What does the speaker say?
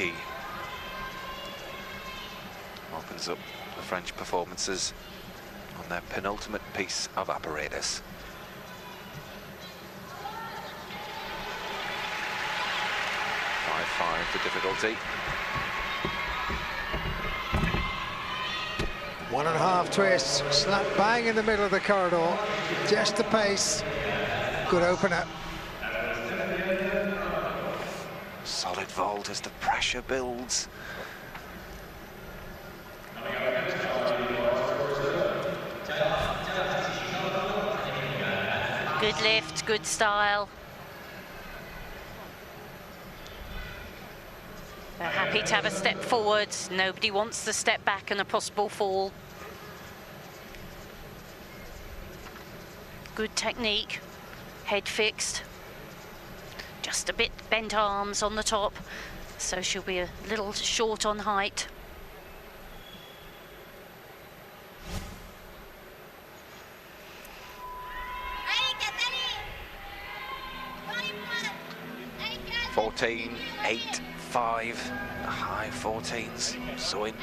key. Opens up the French performances on their penultimate piece of apparatus. Five five the difficulty. One and a half twists, slap bang in the middle of the corridor. Just the pace. Good opener. Solid vault as the pressure builds. Good lift, good style. They're happy to have a step forward. Nobody wants to step back and a possible fall. Good technique. Head fixed. Just a bit bent arms on the top. So she'll be a little short on height. Fourteen, eight, five, high 14s. So in